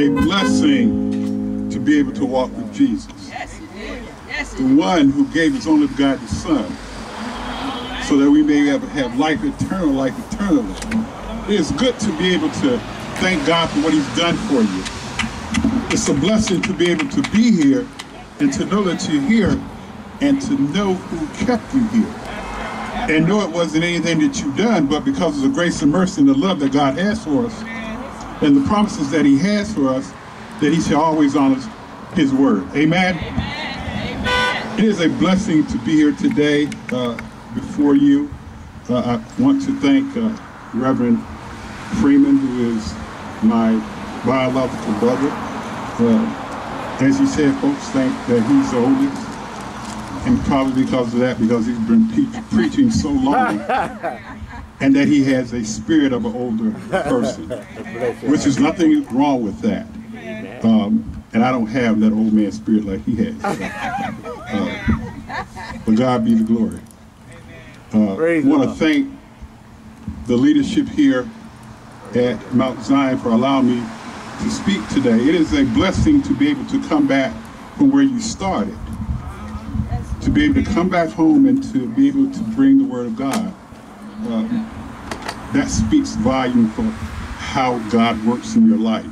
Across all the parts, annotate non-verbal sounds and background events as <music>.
a blessing to be able to walk with Jesus. Yes, it is. Yes, it The one who gave his only begotten Son so that we may have, have life eternal, life eternally. It is good to be able to thank God for what he's done for you. It's a blessing to be able to be here and to know that you're here and to know who kept you here. And know it wasn't anything that you've done, but because of the grace and mercy and the love that God has for us and the promises that he has for us, that he shall always honor his word. Amen? It is a blessing to be here today uh, before you. Uh, I want to thank uh, Reverend Freeman, who is my biological brother. Uh, as you said, folks think that he's the oldest, and probably because of that, because he's been preaching so long, <laughs> and that he has a spirit of an older person, which is nothing wrong with that. Um, and I don't have that old man spirit like he has. Uh, but God be the glory. Uh, I want to thank the leadership here at Mount Zion for allowing me to speak today. It is a blessing to be able to come back from where you started, to be able to come back home and to be able to bring the Word of God. Uh, that speaks volume for how God works in your life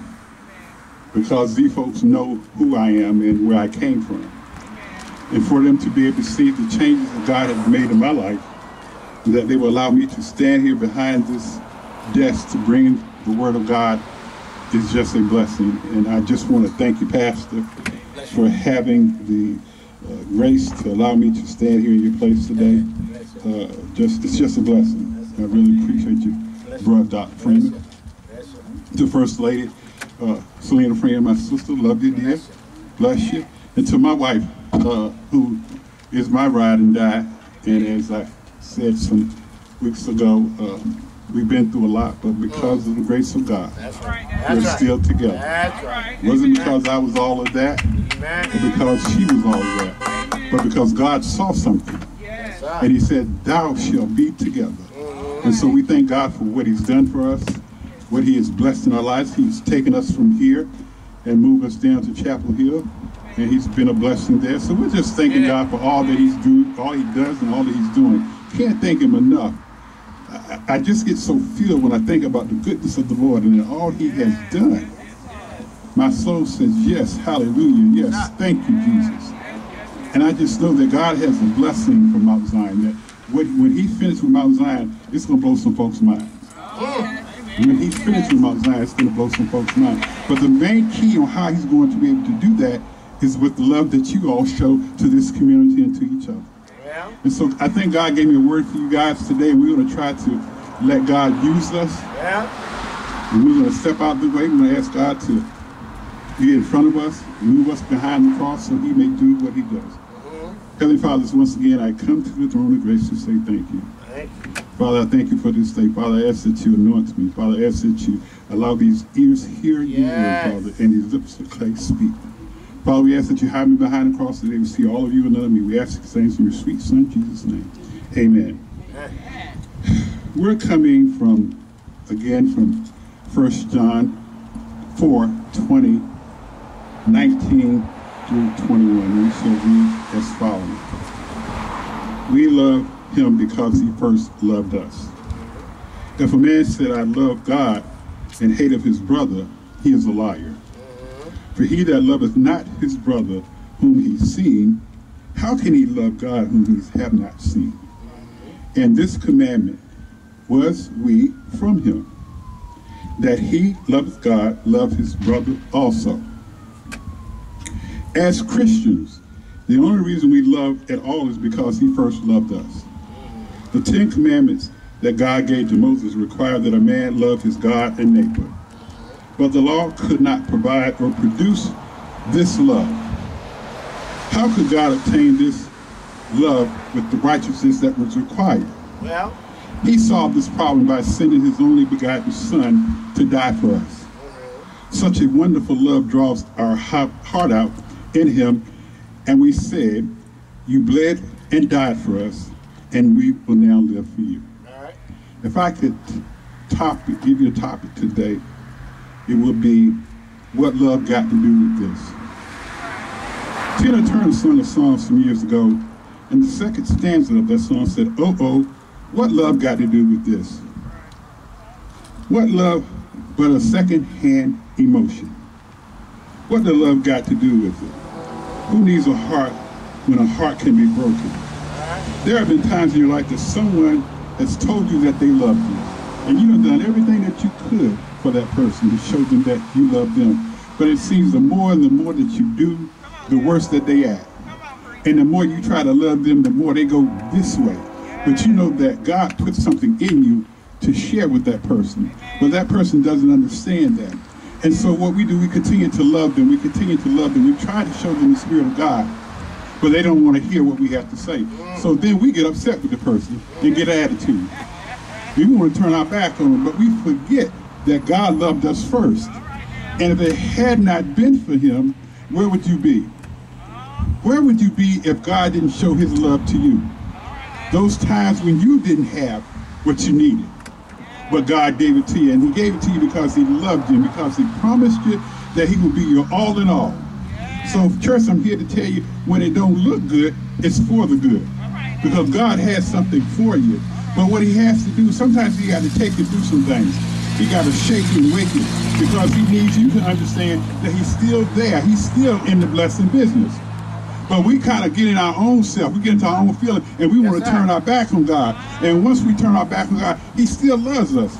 because these folks know who I am and where I came from. And for them to be able to see the changes that God has made in my life, that they will allow me to stand here behind this desk to bring the Word of God is just a blessing. And I just want to thank you, Pastor, for having the uh, grace to allow me to stand here in your place today. Uh, just It's just a blessing. I really appreciate you, Brother Dr. Freeman. To First Lady, uh, Selena Freeman, my sister, love you, dear. Bless you. And to my wife, uh, who is my ride and die. And as I said some weeks ago, uh, we've been through a lot, but because of the grace of God, we're still together. That's right. It wasn't because I was all of that, Amen. because she was all that, but because God saw something. Yes. And he said, thou shalt be together. Mm-hmm. And so we thank God for what he's done for us, what he has blessed in our lives. He's taken us from here and moved us down to Chapel Hill. And he's been a blessing there. So we're just thanking God for all that he's doing, all he does and all that he's doing. Can't thank him enough. I, I just get so filled when I think about the goodness of the Lord and all he has done. My soul says, yes, hallelujah, yes, thank you, Jesus. And I just know that God has a blessing for Mount Zion. That when, when He finished with Mount Zion, it's going to blow some folks' minds. When he finished with Mount Zion, it's going to blow some folks' minds. But the main key on how He's going to be able to do that is with the love that you all show to this community and to each other. And so I think God gave me a word for you guys today. We're going to try to let God use us. well, And we're going to step out the way. We're going to ask God to be in front of us, move us behind the cross so he may do what he does. Mm-hmm. Heavenly Father, once again, I come to the throne of grace to say thank you. you. Father, I thank you for this day. Father, I ask that you anoint me. Father, I ask that you allow these ears hear Yes. word, Father, and these lips of clay speak. Father, we ask that you hide me behind the cross so they will see all of you and none of me. We ask these things in your sweet Son, Jesus' name. Amen. We're coming from, again, from 1 John 4, 20, 19 through 21. We shall read as follows. We love him because he first loved us. If a man said, I love God and hate of his brother, he is a liar. For he that loveth not his brother whom he's seen, how can he love God whom he have not seen? And this commandment was we from him, that he loveth God, love his brother also. As Christians, the only reason we love at all is because he first loved us. The Ten Commandments that God gave to Moses required that a man love his God and neighbor. But the law could not provide or produce this love. How could God obtain this love with the righteousness that was required? Well, He solved this problem by sending his only begotten Son to die for us. Such a wonderful love draws our heart out in him, and we said, You bled and died for us, and we will now live for you. all right. If I could topic, give you a topic today, it would be what love got to do with this. Tina Turner sung a song some years ago, and the second stanza of that song said, Oh, oh, what love got to do with this? What love but a second-hand emotion? What the love got to do with it? Who needs a heart when a heart can be broken? There have been times in your life that someone has told you that they love you, and you have done everything that you could for that person to show them that you love them. But it seems the more and the more that you do, the worse that they act. And the more you try to love them, the more they go this way. But you know that God put something in you to share with that person. But that person doesn't understand that. And so what we do, we continue to love them. We continue to love them. We try to show them the Spirit of God. But they don't want to hear what we have to say. So then we get upset with the person and get an attitude. We want to turn our back on them, but we forget that God loved us first. And if it had not been for him, where would you be? Where would you be if God didn't show his love to you? Those times when you didn't have what you needed, but God gave it to you. And he gave it to you because he loved you, because he promised you that he would be your all in all. So church, I'm here to tell you, when it don't look good, it's for the good. Because God has something for you. But what he has to do, sometimes he got to take you through some things. He got to shake and wake you because he needs you to understand that he's still there. He's still in the blessing business. But we kind of get in our own self. We get into our own feeling, and we want to turn our back on God. And once we turn our back on God, he still loves us.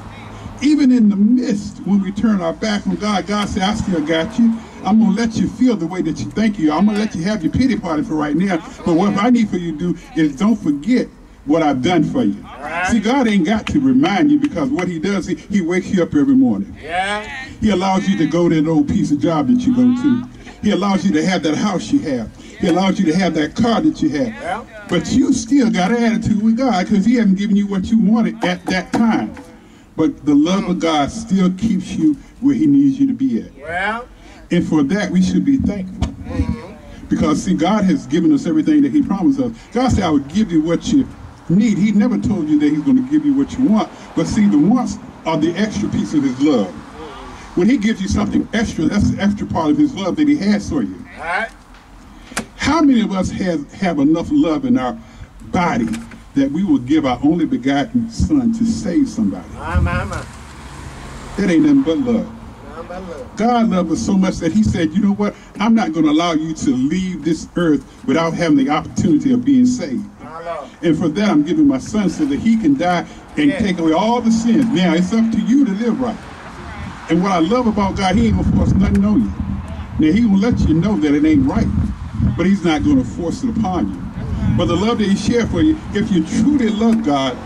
Even in the midst, when we turn our back on God, God said, I still got you. I'm going to let you feel the way that you think you are. I'm going to let you have your pity party for right now. But what I need for you to do is don't forget what I've done for you. Right. See, God ain't got to remind you because what he does, he, he wakes you up every morning. Yeah. He allows you to go to that old piece of job that you go to. He allows you to have that house you have. He allows you to have that car that you have. But you still got an attitude with God because he hasn't given you what you wanted at that time. But the love of God still keeps you where he needs you to be at. And for that, we should be thankful. Mm -hmm. Because, see, God has given us everything that he promised us. God said, I would give you what you need. He never told you that he's going to give you what you want. But see, the wants are the extra piece of his love. When he gives you something extra, that's the extra part of his love that he has for you. How many of us have, have enough love in our body that we will give our only begotten son to save somebody? That ain't nothing but love. God loved us so much that he said, you know what? I'm not going to allow you to leave this earth without having the opportunity of being saved. And for that, I'm giving my son so that he can die and yeah. take away all the sins. Now, it's up to you to live right. And what I love about God, he ain't going to force nothing on you. Now, he will let you know that it ain't right, but he's not going to force it upon you. But the love that he shared for you, if you truly love God,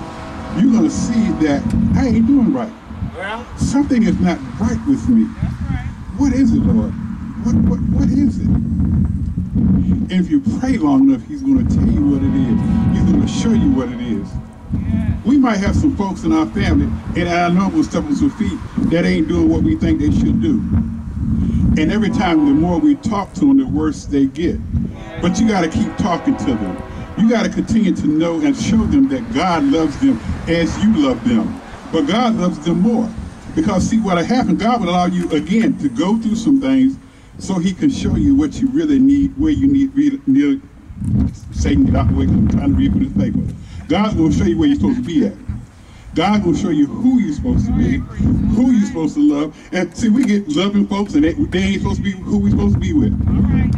you're going to see that I ain't doing right. Well, Something is not right with me. Right. What is it, Lord? What, what, what is it? And if you pray long enough, he's going to tell you what it is. He's going to show you what it is. We might have some folks in our family, and I know we'll step on feet, that ain't doing what we think they should do. And every time, the more we talk to them, the worse they get. But you got to keep talking to them. You got to continue to know and show them that God loves them as you love them. But God loves them more. Because see what happened, God would allow you again to go through some things so he can show you what you really need, where you need, need Satan, get out the way I'm trying to read from this paper. God's going to show you where you're supposed to be at. God's will show you who you're supposed to be, who you're supposed to love. And see, we get loving folks and they, they ain't supposed to be who we're supposed to be with.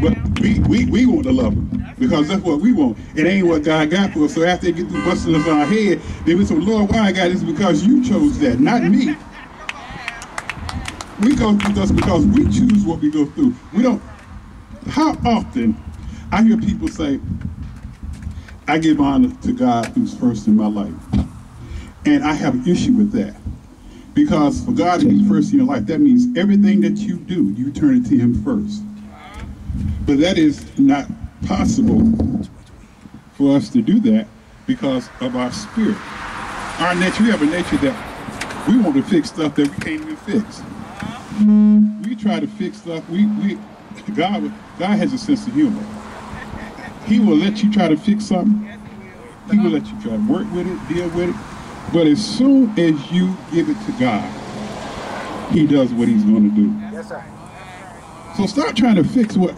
But we, we, we want to love them because that's what we want. It ain't what God got for us. So after they get through busting us on our head, they we say, Lord, why I got this? Because you chose that, not me. We go through this because we choose what we go through. We don't, how often I hear people say, I give honor to God who's first in my life. And I have an issue with that. Because for God to be first in your life, that means everything that you do, you turn it to him first. But that is not possible for us to do that because of our spirit. Our nature, we have a nature that we want to fix stuff that we can't even fix. We try to fix stuff. We, we, God, God has a sense of humor. He will let you try to fix something. He will let you try to work with it, deal with it. But as soon as you give it to God, he does what he's going to do. Yes, sir. So stop trying to fix what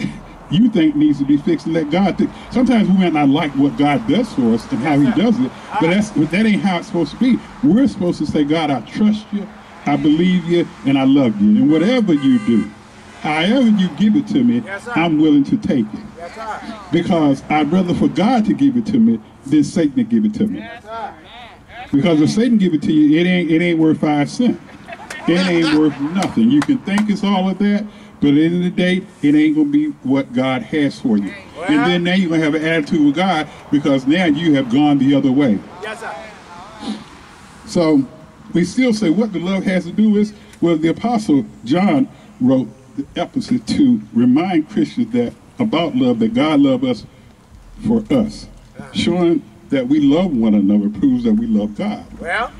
you think needs to be fixed and let God think. Sometimes we might not like what God does for us and how he does it, but that's but that ain't how it's supposed to be. We're supposed to say, God, I trust you, I believe you, and I love you. And whatever you do, however you give it to me, Yes. I'm willing to take it. Yes. Because I'd rather for God to give it to me than Satan to give it to me. Yes, sir. Because if Satan give it to you, it ain't it ain't worth five cents. It ain't worth nothing. You can think it's all of that, but at the end of the day, it ain't gonna be what God has for you. And then now you're gonna have an attitude with God because now you have gone the other way. Yes, sir. So we still say what the love has to do is well the apostle John wrote the epistle to remind Christians that about love that God loved us for us. Showing that we love one another proves that we love God. Well,